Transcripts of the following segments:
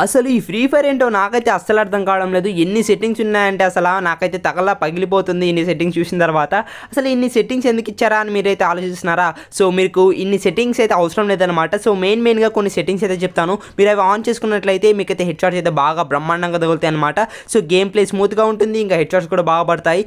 అసలు ఈ free fire ఏంటో నాకైతే అస్సలు అర్థం కావడం లేదు. ఎన్ని సెట్టింగ్స్ ఉన్నాయంటే అసలు నాకైతే తగలా పగిలిపోతుంది ఇన్ని సెట్టింగ్స్ చూసిన తర్వాత. అసలు ఇన్ని సెట్టింగ్స్ ఎందుకు ఇచ్చారా అని మీరైతే ఆలోచిస్తున్నారా? సో మీకు ఇన్ని సెట్టింగ్స్ అయితే అవసరం లేదనమాట సో మెయిన్ మెయిన్గా కొన్ని సెట్టింగ్స్ అయితే చెప్తాను. మీరు అవి ఆన్ చేసుకున్నట్లయితే మీకైతే హెడ్ షాట్స్ అయితే బాగా బ్రహ్మాండంగా తగులుతాయి అనమాట సో గేమ్ ప్లే స్మూత్గా ఉంటుంది. ఇంకా హెడ్ షాట్స్ కూడా బాగా పడతాయి.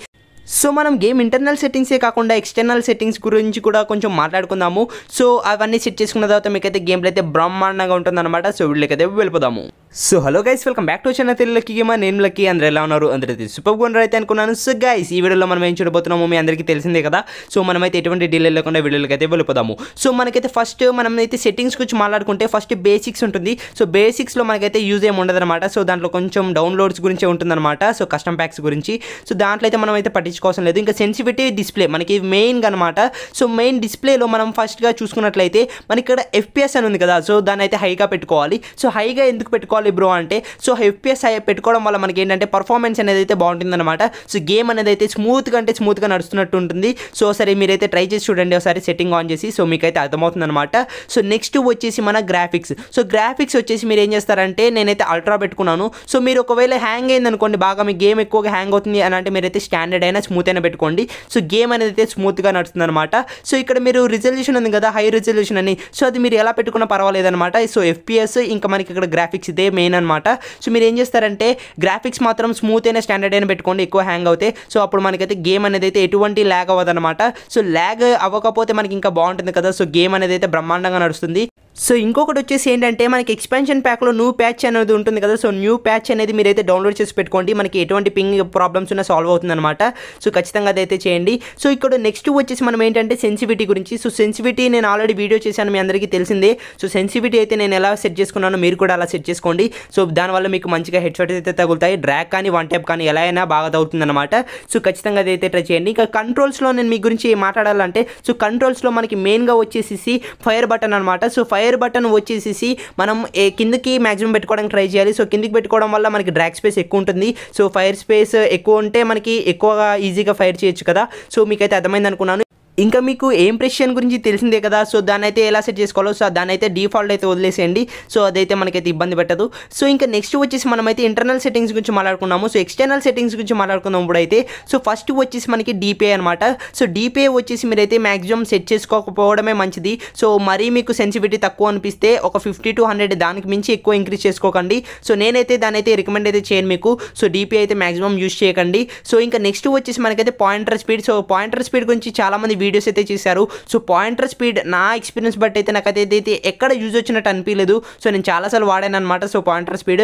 సో మనం గేమ్ ఇంటర్నల్ సెట్టింగ్సే కాకుండా ఎక్స్టర్నల్ సెట్టింగ్స్ గురించి కూడా కొంచెం మాట్లాడుకుందాము. సో అవన్నీ సెట్ చేసుకున్న తర్వాత మీకైతే గేమ్ అయితే బ్రహ్మాండంగా ఉంటుందన్నమాట. సో వీళ్ళకైతే వెళ్ళిపోదాము. So hello guys welcome back to channel తెలుగుకి గేమా నేను లక్కీ. అందరూ ఎలా ఉన్నారు? అందరైతే సూపర్ గుండ్ర అయితే అనుకున్నాను. సో గైస్ ఈ వీడియోలో మనం ఏం చూడబోతున్నాము మీ అందరికీ తెలిసిందే కదా. సో మనమైతే ఎటువంటి డీలే లేకుండా వీడియోలకి అయితే వెళ్ళిపోదాము. సో మనకైతే ఫస్ట్ మనం అయితే సెట్టింగ్స్ గురించి మాట్లాడుకుంటే ఫస్ట్ బేసిక్స్ ఉంటుంది. సో బేసిక్స్లో మనకైతే యూజ్ ఏమి ఉండదన్నమాట. సో దాంట్లో కొంచెం డౌన్లోడ్స్ గురించి ఉంటుందన్నమాట. సో కస్టమ్ ప్యాక్స్ గురించి. సో దాంట్లో అయితే మనం అయితే పట్టించుకోవాల్సిన లేదు. ఇంకా సెన్సిటివిటీ డిస్ప్లే మనకి మెయిన్గా అనమాట సో మెయిన్ డిస్ప్లేలో మనం ఫస్ట్గా చూసుకున్నట్లయితే మనకి ఇక్కడ ఎఫ్పిఎస్ అని ఉంది కదా. సో దాన్ని అయితే హైగా పెట్టుకోవాలి. సో హైగా ఎందుకు పెట్టుకోవాలి బ్రో అంటే సో ఎఫ్పిఎస్ హై పెట్టుకోవడం వల్ల మనకి ఏంటంటే పర్ఫార్మెన్స్ అనేది అయితే బాగుంటుందన్నమాట సో గేమ్ అనేది అయితే స్మూత్గా అంటే స్మూత్గా నడుస్తున్నట్టు ఉంటుంది. సో సరే మీరైతే ట్రై చేసి చూడండి. ఒకసారి సెట్టింగ్ ఆన్ చేసి సో మీకైతే అర్థమవుతుంది అనమాట సో నెక్స్ట్ వచ్చేసి మన గ్రాఫిక్స్ సో గ్రాఫిక్స్ వచ్చేసి మీరు ఏం చేస్తారంటే నేనైతే అల్ట్రా పెట్టుకున్నాను. సో మీరు ఒకవేళ హ్యాంగ్ అయింది అనుకోండి బాగా మీ గేమ్ ఎక్కువగా హ్యాంగ్ అవుతుంది అని అంటే మీరైతే స్టాండర్డ్ అయినా స్మూత్ అయినా పెట్టుకోండి. సో గేమ్ అనేది అయితే స్మూత్గా నడుస్తుంది అనమాట సో ఇక్కడ మీరు రిజల్యూషన్ ఉంది కదా హై రిజల్యూషన్ అని. సో అది మీరు ఎలా పెట్టుకున్నా పర్వాలేదు అనమాట సో ఎఫ్పిఎస్ ఇంకా మనకి ఇక్కడ గ్రాఫిక్స్ ఇదే మెయిన్ అనమాట సో మీరు ఏం చేస్తారంటే గ్రాఫిక్స్ మాత్రం స్మూత్ అయినా స్టాండర్డ్ అయినా పెట్టుకోండి ఎక్కువ హ్యాంగ్ అవుతాయి సో అప్పుడు మనకైతే గేమ్ అనేది అయితే ఎటువంటి ల్యాగ్ అవ్వదు అనమాట సో ల్యాగ్ అవ్వకపోతే మనకి ఇంకా బాగుంటుంది కదా. సో గేమ్ అనేది అయితే బ్రహ్మాండంగా నడుస్తుంది. సో ఇంకొకటి వచ్చేసి ఏంటంటే మనకి ఎక్స్పెన్షన్ ప్యాక్లో న్యూ ప్యాచ్ అనేది ఉంటుంది కదా. సో న్యూ ప్యాచ్ అనేది మీరైతే డౌన్లోడ్ చేసి పెట్టుకోండి. మనకి ఎటువంటి పింగ్ ప్రాబ్లమ్స్ ఉన్నా సాల్వ్ అవుతుందన్నమాట. సో ఖచ్చితంగా అదైతే చేయండి. సో ఇక్కడ నెక్స్ట్ వచ్చేసి మనం ఏంటంటే సెన్సివిటీ గురించి. సో సెన్సివిటీ నేను ఆల్రెడీ వీడియో చేశాను మీ అందరికీ తెలిసిందే. సో సెన్సివిటీ అయితే నేను ఎలా సెట్ చేసుకున్నానో మీరు కూడా అలా సెట్ చేసుకోండి. సో దానివల్ల మీకు మంచిగా హెడ్ షాట్ అయితే తగులుతాయి. డ్రాక్ కానీ వన్ టైప్ కానీ ఎలా అయినా బాగా తగులుతుందన్నమాట. సో ఖచ్చితంగా అదైతే ట్రై చేయండి. ఇంకా కంట్రోల్స్లో నేను మీ గురించి మాట్లాడాలంటే సో కంట్రోల్స్లో మనకి మెయిన్గా వచ్చేసి ఫైర్ బటన్ అనమాట సో ఫైర్ బటన్ వచ్చేసి మనం ఏ కిందకి మాక్సిమం పెట్టుకోవడానికి ట్రై చేయాలి. సో కిందకి పెట్టుకోవడం వల్ల మనకి డ్రాక్ స్పేస్ ఎక్కువ ఉంటుంది. సో ఫైర్ స్పేస్ ఎక్కువ ఉంటే మనకి ఎక్కువగా ఈజీగా ఫైర్ చేయొచ్చు కదా. సో మీకైతే అర్థమైంది అనుకున్నాను ఇంకా మీకు ఏంప్రెషన్ గురించి తెలిసిందే కదా? సో దాన్ని అయితే ఎలా సెట్ చేసుకోవాలో సో దాన్ని అయితే డిఫాల్ట్ అయితే వదిలేసేయండి. సో అదైతే మనకైతే ఇబ్బంది పెట్టదు. సో ఇంకా నెక్స్ట్ వచ్చేసి మనమైతే ఇంటర్నల్ సెట్టింగ్స్ గురించి మాట్లాడుకున్నాము. సో ఎక్స్టర్నల్ సెట్టింగ్స్ గురించి మాట్లాడుకున్నప్పుడు అయితే సో ఫస్ట్ వచ్చేసి మనకి డిపిఐ అనమాట సో డిపిఐ వచ్చేసి మీరైతే మ్యాక్సిమం సెట్ చేసుకోకపోవడమే మంచిది. సో మరీ మీకు సెన్సిటివిటీ తక్కువ అనిపిస్తే ఒక ఫిఫ్టీ టు హండ్రెడ్ దానికి మించి ఎక్కువ ఇంక్రీజ్ చేసుకోకండి. సో నేనైతే దాని అయితే రికమెండ్ అయితే చేయను మీకు. సో డిపిఐ అయితే మాక్సిమం యూస్ చేయకండి. సో ఇంకా నెక్స్ట్ వచ్చేసి మనకైతే pointer speed so pointer speed గురించి చాలామంది వీడియోస్ అయితే చేశారు. సో పాయింటర్ స్పీడ్ నా ఎక్స్పీరియన్స్ బట్టి అయితే నాకు అయితే ఎక్కడ యూజ్ వచ్చినట్టు అనిపించలేదు సో నేను చాలాసార్లు వాడాను అనమాట సో పాయింటర్ స్పీడ్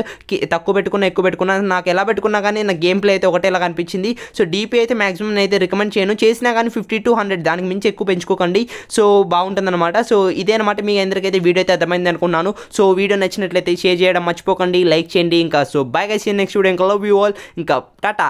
తక్కువ పెట్టుకున్నా ఎక్కువ పెట్టుకున్నా నాకు ఎలా పెట్టుకున్నా కానీ నా గేమ్ ప్లే అయితే ఒకటేలా అనిపించింది. సో డీపీ అయితే మాక్సిమం అయితే రికమెండ్ చేయను. చేసినా కానీ ఫిఫ్టీ టు హండ్రెడ్ దానికి మించి ఎక్కువ పెంచుకోకండి. సో బాగుంటుందన్నమాట. సో ఇదే అనమాట మీ అందరికైతే వీడియో అయితే అర్థమైంది అనుకున్నాను. సో వీడియో నచ్చినట్లయితే షేర్ చేయడం మర్చిపోకండి. లైక్ చేయండి ఇంకా. So bye guys next video ఇంకా లవ్ యూ ఆల్ ఇంకా టాటా.